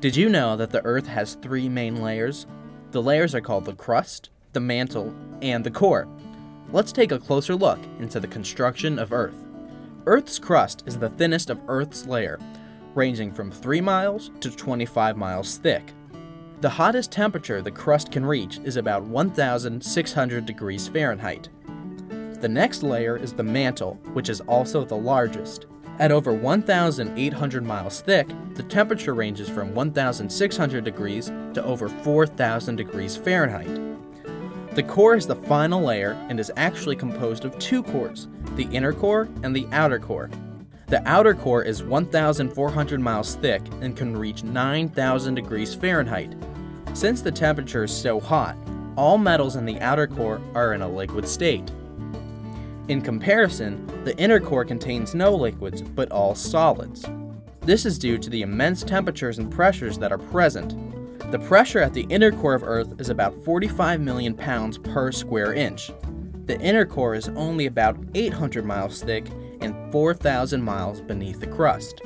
Did you know that the Earth has three main layers? The layers are called the crust, the mantle, and the core. Let's take a closer look into the construction of Earth. Earth's crust is the thinnest of Earth's layer, ranging from 3 miles to 25 miles thick. The hottest temperature the crust can reach is about 1,600 degrees Fahrenheit. The next layer is the mantle, which is also the largest. At over 1,800 miles thick, the temperature ranges from 1,600 degrees to over 4,000 degrees Fahrenheit. The core is the final layer and is actually composed of two cores, the inner core and the outer core. The outer core is 1,400 miles thick and can reach 9,000 degrees Fahrenheit. Since the temperature is so hot, all metals in the outer core are in a liquid state. In comparison, the inner core contains no liquids, but all solids. This is due to the immense temperatures and pressures that are present. The pressure at the inner core of Earth is about 45 million pounds per square inch. The inner core is only about 800 miles thick and 4,000 miles beneath the crust.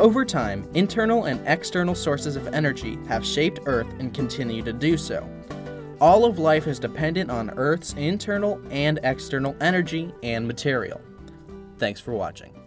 Over time, internal and external sources of energy have shaped Earth and continue to do so. All of life is dependent on Earth's internal and external energy and material. Thanks for watching.